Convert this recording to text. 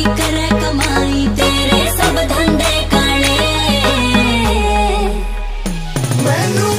कोई करे तेरे सब धंधे काले। मैनू